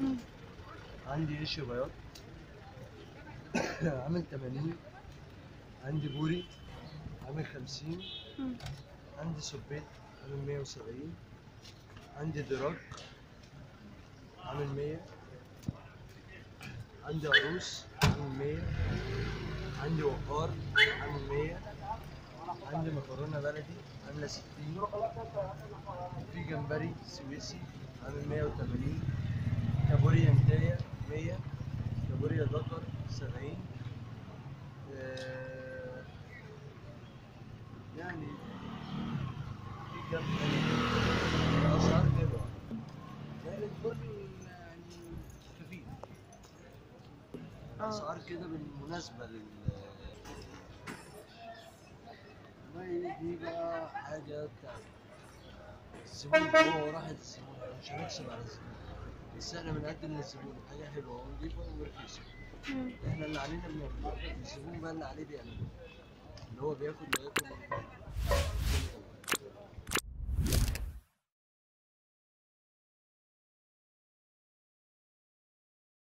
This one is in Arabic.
مم. عندي قش بياض؟ عامل 80 عندي بوري عامل 50 مم. عندي سبيت عامل 170 عندي دراج عامل 100 عندي عروس عامل 100 عندي وقار عامل 100 عندي مكرونة بلدي عاملة 60 في جمبري سويسي عامل 180 كابوريا متاية 100 كابوريا ذكر 70 آه، يعني في كم الأسعار كده يعني الكل يعني خفيف أسعار كده بالمناسبة لل دي بقى حاجة بتاعت الزبون هو راحة الزبون مش هنكسب على الزبون بس إحنا بنقدم للزبون حاجة حلوة ونضيفة ورخيصة مم. إحنا اللي علينا بنعمله الزبون بقى اللي عليه بيعمله اللي هو بياكل وياكل